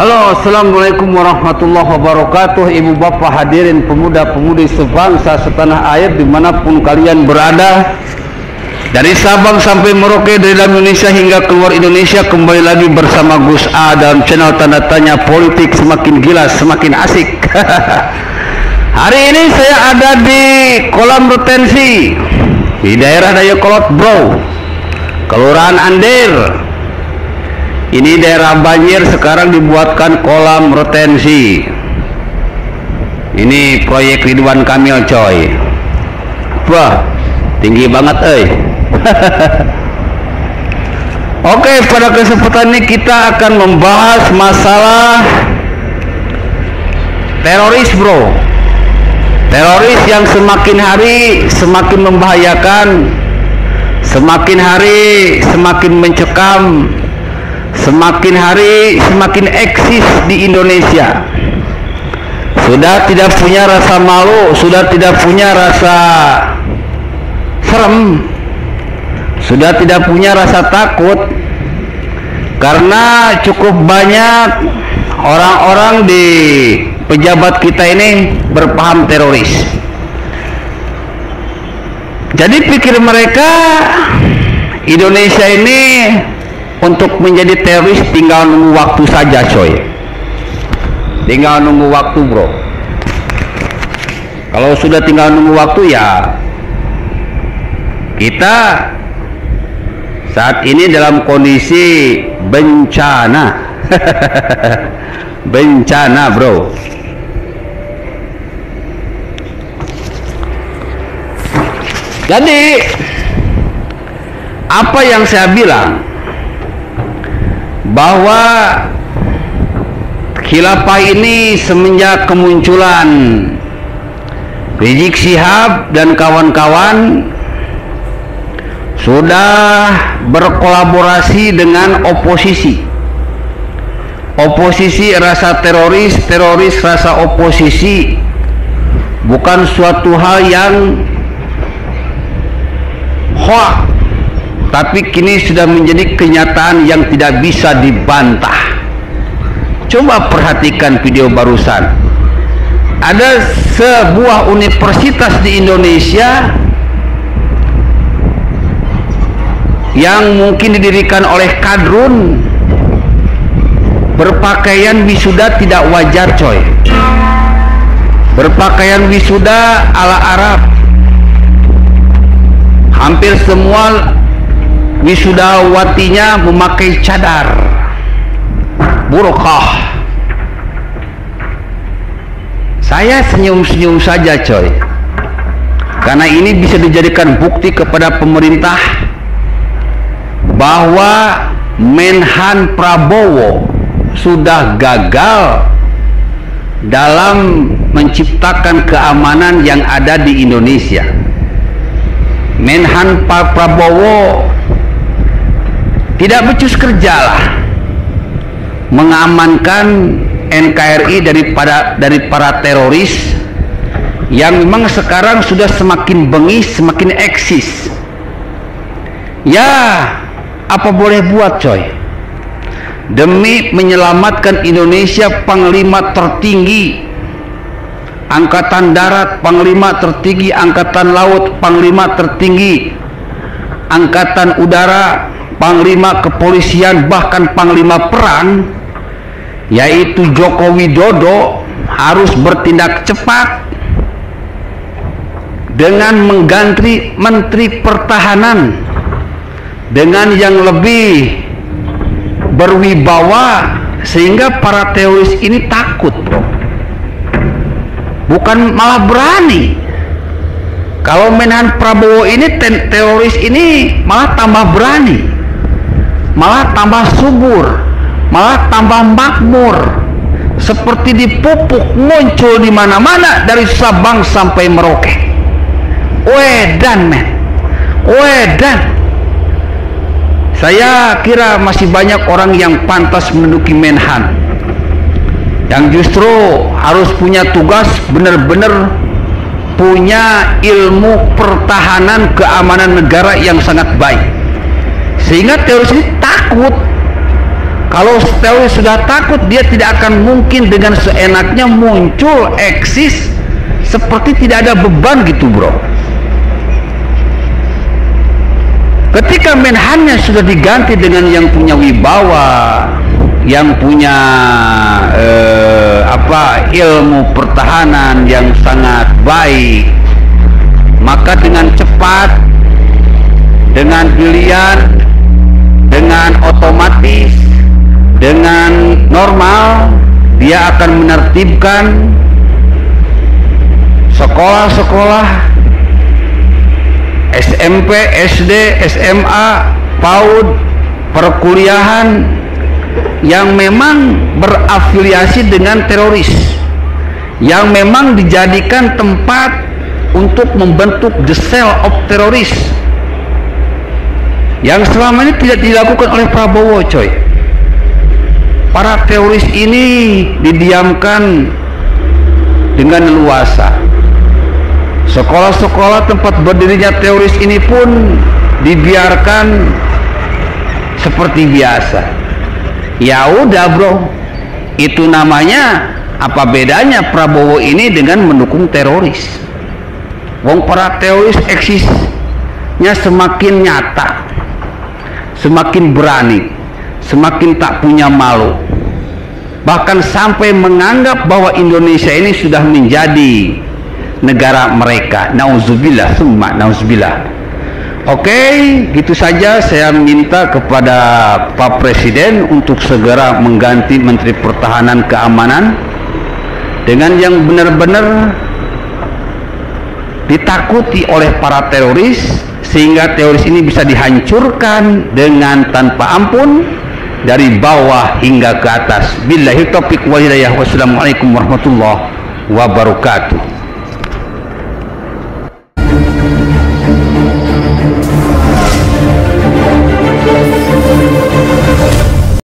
Assalamualaikum warahmatullahi wabarakatuh. Ibu bapak hadirin pemuda-pemudi sebangsa setanah air di mana pun kalian berada. Dari Sabang sampai Merauke dari dalam Indonesia hingga keluar Indonesia Kembali lagi bersama Gus A dalam channel tanda tanya politik semakin gila semakin asik. Hari ini saya ada di kolam retensi Di daerah Dayakolot Bro. Kelurahan Andir ini daerah banjir sekarang dibuatkan kolam retensi. Ini proyek Ridwan Kamil coy. Wah, tinggi banget eh. Oke, pada kesempatan ini kita akan membahas masalah teroris, Bro. Teroris yang semakin hari semakin membahayakan, semakin hari semakin mencekam, semakin hari semakin eksis di Indonesia. Sudah tidak punya rasa malu sudah tidak punya rasa serem sudah tidak punya rasa takut. Karena cukup banyak orang-orang di pejabat kita ini berpaham teroris. Jadi pikir mereka Indonesia ini untuk menjadi teroris tinggal nunggu waktu saja coy. Tinggal nunggu waktu bro. Kalau sudah tinggal nunggu waktu ya kita saat ini dalam kondisi bencana. Bencana bro. Jadi apa yang saya bilang bahwa khilafah ini semenjak kemunculan Rizik Sihab dan kawan-kawan sudah berkolaborasi dengan oposisi. Oposisi rasa teroris teroris rasa oposisi bukan suatu hal yang hoax tapi kini sudah menjadi kenyataan yang tidak bisa dibantah. Coba perhatikan video barusan. Ada sebuah universitas di Indonesia yang mungkin didirikan oleh kadrun. Berpakaian wisuda tidak wajar coy. Berpakaian wisuda ala Arab. Hampir semua wisudawatinya memakai cadar. Burukah? Saya senyum-senyum saja coy. Karena ini bisa dijadikan bukti kepada pemerintah bahwa Menhan Prabowo sudah gagal dalam menciptakan keamanan yang ada di Indonesia. Menhan Pak Prabowo tidak becus kerjalah mengamankan NKRI daripada dari para teroris yang memang sekarang sudah semakin bengis, semakin eksis. Ya, apa boleh buat coy? Demi menyelamatkan Indonesia panglima tertinggi Angkatan Darat, Panglima tertinggi Angkatan Laut, Panglima tertinggi Angkatan Udara, panglima kepolisian bahkan panglima perang yaitu Joko Widodo harus bertindak cepat dengan mengganti menteri pertahanan dengan yang lebih berwibawa sehingga para teroris ini takut bro. Bukan malah berani. Kalau Menhan Prabowo ini teroris ini malah tambah berani malah tambah subur. Malah tambah makmur. Seperti dipupuk muncul di mana-mana dari Sabang sampai Merauke. Wedan men. Wedan. Saya kira masih banyak orang yang pantas menduduki Menhan. Yang justru harus punya tugas benar-benar punya ilmu pertahanan keamanan negara yang sangat baik sehingga teroris ini takut. Kalau teroris sudah takut dia tidak akan mungkin dengan seenaknya muncul eksis seperti tidak ada beban gitu bro. Ketika menhannya sudah diganti dengan yang punya wibawa yang punya eh, apa ilmu pertahanan yang sangat baik maka dengan cepat dengan pilihan dengan otomatis dengan normal dia akan menertibkan sekolah-sekolah SMP, SD, SMA, PAUD, perkuliahan yang memang berafiliasi dengan teroris yang memang dijadikan tempat untuk membentuk the cell of teroris yang selama ini tidak dilakukan oleh Prabowo coy. Para teroris ini didiamkan dengan luasa sekolah-sekolah tempat berdirinya teroris ini pun dibiarkan seperti biasa. Ya udah bro. Itu namanya apa bedanya Prabowo ini dengan mendukung teroris? Wong para teroris eksisnya semakin nyata semakin berani, semakin tak punya malu. Bahkan sampai menganggap bahwa Indonesia ini sudah menjadi negara mereka. Nauzubillah, summa nauzubillah. Oke, gitu saja saya minta kepada Pak Presiden untuk segera mengganti Menteri Pertahanan Keamanan dengan yang benar-benar ditakuti oleh para teroris sehingga teoris ini bisa dihancurkan dengan tanpa ampun dari bawah hingga ke atas. Billahi taufiq wal hidayah. Wassalamualaikum warahmatullahi wabarakatuh